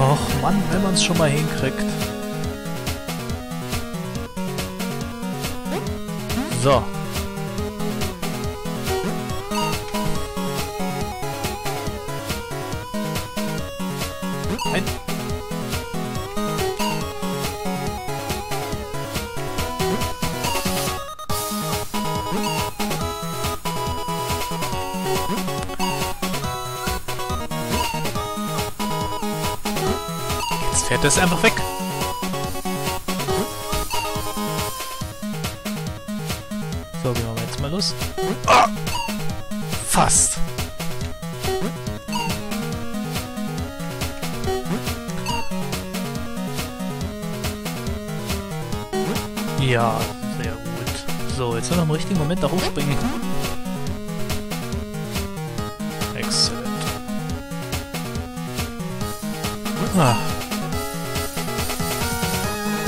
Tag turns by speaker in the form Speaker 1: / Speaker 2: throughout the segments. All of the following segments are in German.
Speaker 1: Och Mann, wenn man es schon mal hinkriegt. So. Fährt es einfach weg. So, gehen wir jetzt mal los. Ah! Fast. Ja, sehr gut. So, jetzt noch im richtigen Moment da hochspringen. Exzellent. Ah.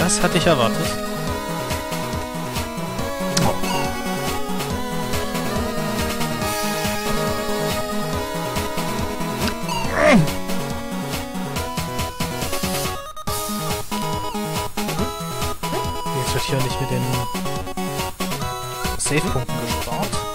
Speaker 1: Das hatte ich erwartet. Jetzt wird hier nicht mit den Save-Punkten gespart.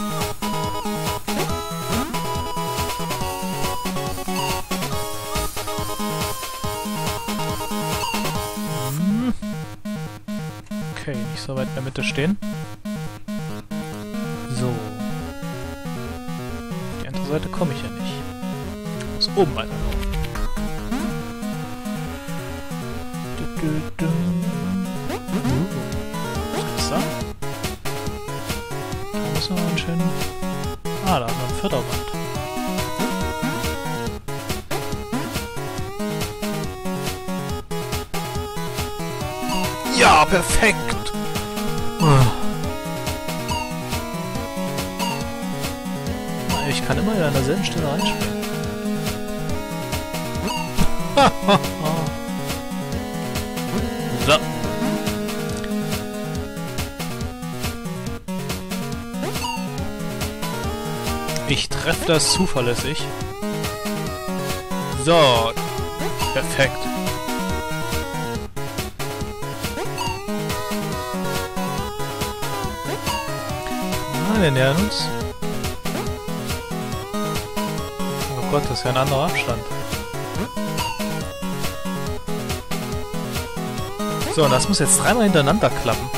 Speaker 1: Okay, nicht so weit in der Mitte stehen. So. Die andere Seite komme ich ja nicht. Ich muss oben weiterlaufen. Du, du. Interessant. Da müssen wir einen schönen... Ah, da haben wir ein Förderband. Ja, perfekt! Kann immer an derselben Stelle reinspringen. so. Ich treffe das zuverlässig. So. Perfekt. Ah, wir nähern uns. Gott, das ist ja ein anderer Abstand. So, und das muss jetzt dreimal hintereinander klappen.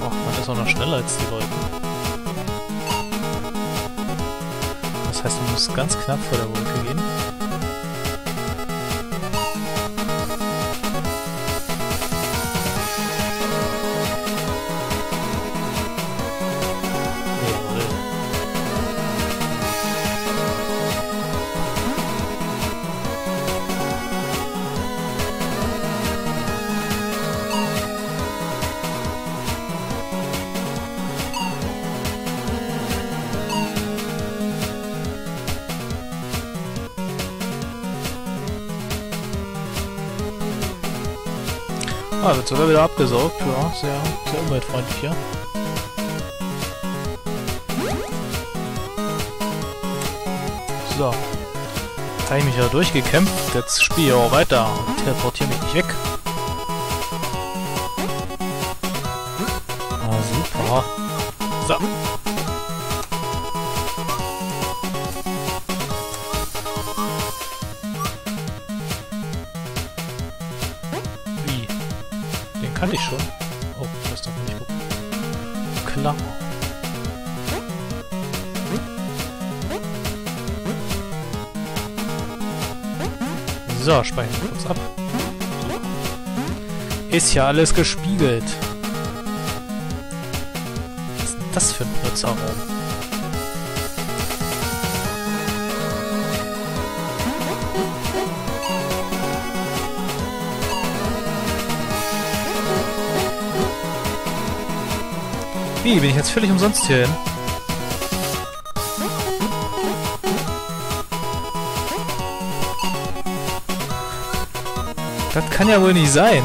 Speaker 1: Och, man ist auch noch schneller als die Leute. Das heißt, man muss ganz knapp vor der Wolke gehen. Ah, wird sogar wieder abgesaugt. Ja, sehr, sehr umweltfreundlich hier. So. Jetzt habe ich mich ja durchgekämpft. Jetzt spiele ich auch weiter und teleportiere mich nicht weg. Ah, super. So. Kannte ich schon. Oh, das darf man nicht gucken. Klar. So, speichern wir kurz ab. Ist ja alles gespiegelt. Was ist denn das für ein Benutzerraum? Wie, bin ich jetzt völlig umsonst hier hin? Das kann ja wohl nicht sein.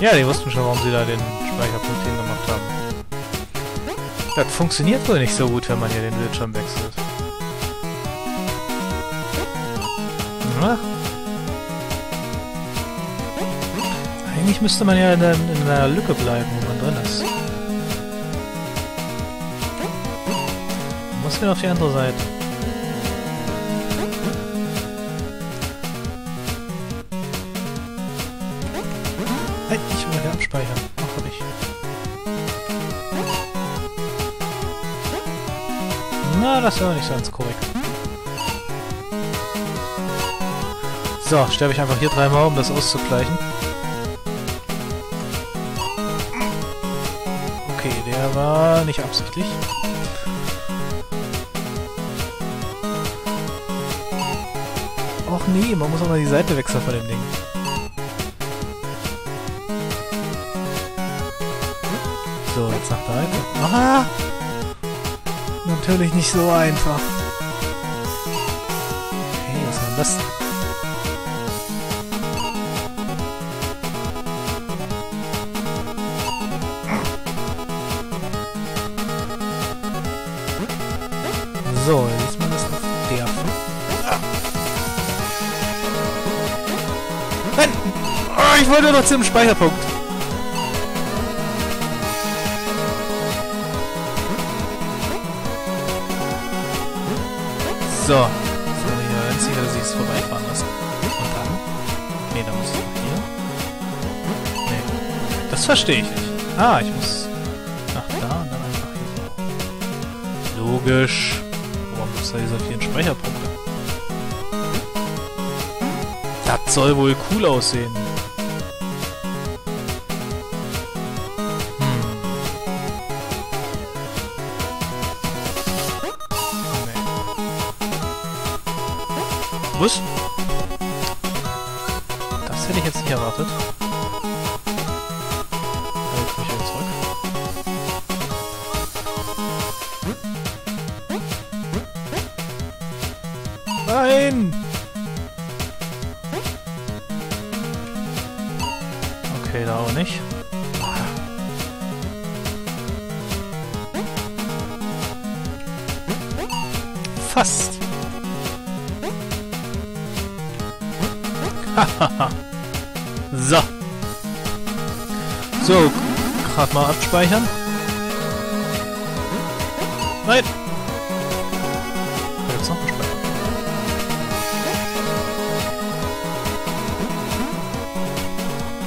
Speaker 1: Ja, die wussten schon, warum sie da den Speicherpunkt hingemacht haben. Das funktioniert wohl nicht so gut, wenn man hier den Bildschirm wechselt. Na? Eigentlich müsste man ja in der, in der Lücke bleiben, wo man drin ist. Man muss wieder auf die andere Seite. Abspeichern. Ach, hab ich. Na, das war nicht so ganz korrekt. So, sterbe ich einfach hier dreimal, um das auszugleichen. Okay, der war nicht absichtlich. Och nee, man muss auch mal die Seite wechseln von dem Ding. So, jetzt nach da. Aha! Natürlich nicht so einfach. Hey, was war das? So, jetzt mal das auf der. Ah. Nein! Oh, ich wollte noch zum Speicherpunkt. So. So, hier einzige, dass ich es vorbeifahren lassen. Und dann? Nee, da muss ich noch hier. Nee. Das verstehe ich nicht. Ah, ich muss nach da und dann einfach hier. Logisch. Warum gibt es da diese vielen Speicherpunkte? Das soll wohl cool aussehen. Was? Das hätte ich jetzt nicht erwartet. Nein! Okay, da auch nicht. Fast. so. So, gerade mal abspeichern. Nein! Jetzt noch abspeichern.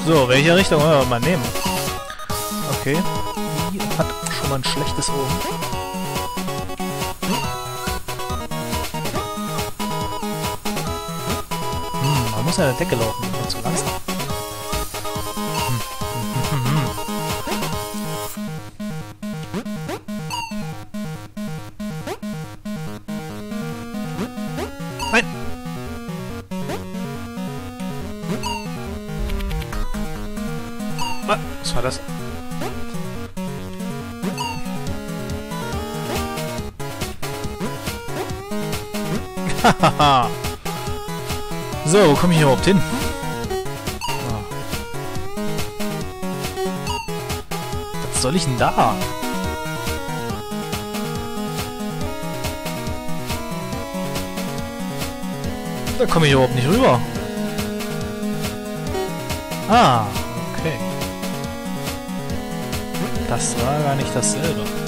Speaker 1: So, welche Richtung wollen wir mal nehmen? Okay. Die hat schon mal ein schlechtes Oben. Muss an der Decke laufen, bin zu langsam. Nein! Ah, Was war das? so, wo komme ich hier überhaupt hin? Ah. Was soll ich denn da? Da komme ich überhaupt nicht rüber. Ah, okay. Das war gar nicht dasselbe.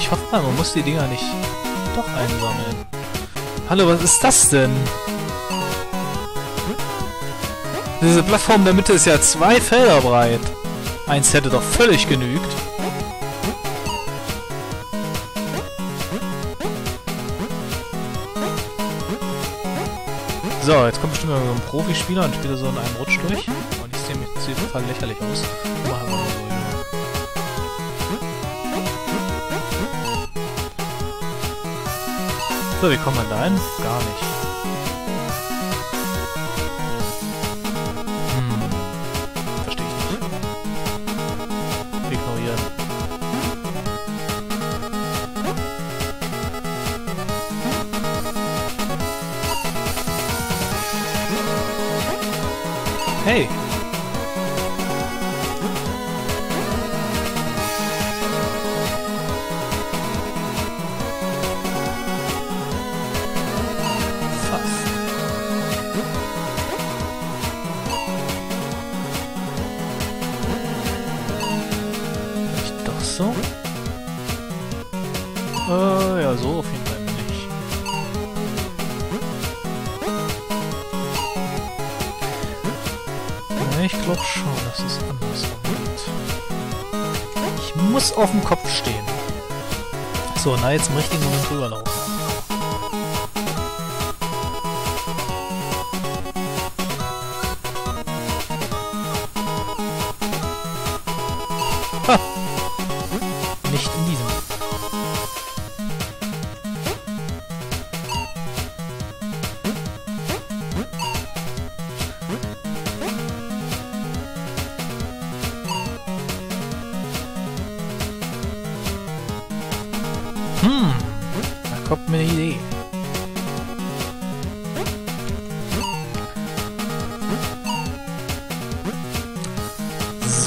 Speaker 1: Ich hoffe mal, man muss die Dinger nicht doch einsammeln. Hallo, was ist das denn? Diese Plattform in der Mitte ist ja zwei Felder breit. Eins hätte doch völlig genügt. So, jetzt kommt bestimmt mal so ein Profispieler und spielt so in einem Rutsch durch. Und ich sehe mich total lächerlich aus. Machen wir mal. So, wie kommt man da hin? Gar nicht. Hm. Verstehe ich nicht. Ignorieren. Hey! Ich glaube schon, dass es anders geht. Ich muss auf dem Kopf stehen. So, na jetzt im richtigen Moment rüberlaufen.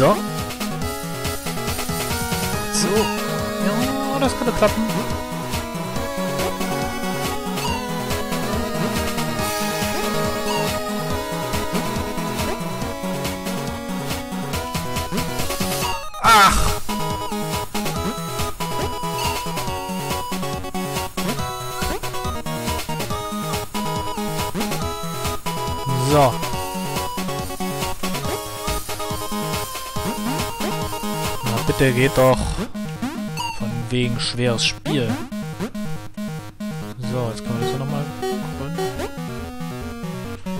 Speaker 1: So. So. Ja, das könnte klappen. Ach! So. Bitte geht doch. Von wegen schweres Spiel. So, jetzt können wir das nochmal gründen.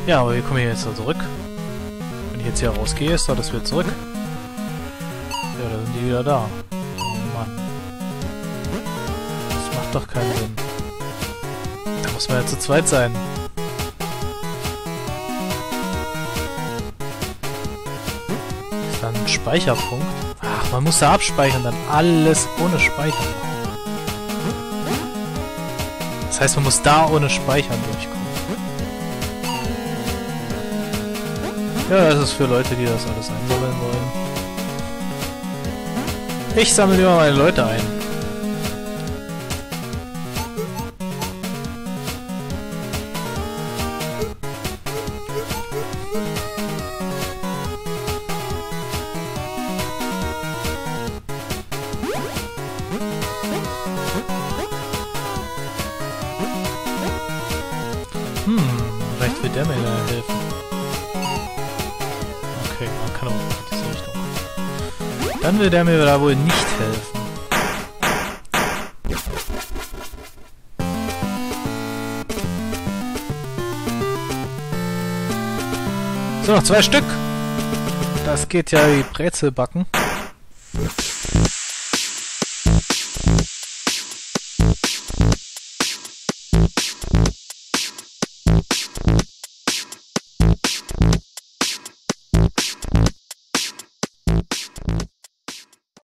Speaker 1: Ja, aber wir kommen hier jetzt zurück. Wenn ich jetzt hier rausgehe, ist doch das wieder zurück. Ja, da sind die wieder da. Oh Mann. Das macht doch keinen Sinn. Da muss man ja zu zweit sein. Ist da ein Speicherpunkt? Ach, man muss da abspeichern, dann alles ohne Speichern. Das heißt, man muss da ohne Speichern durchkommen. Ja, das ist für Leute, die das alles einsammeln wollen. Ich sammle immer meine Leute ein. Hm, Dann will der mir da wohl nicht helfen. So, noch zwei Stück. Das geht ja wie Brezel backen.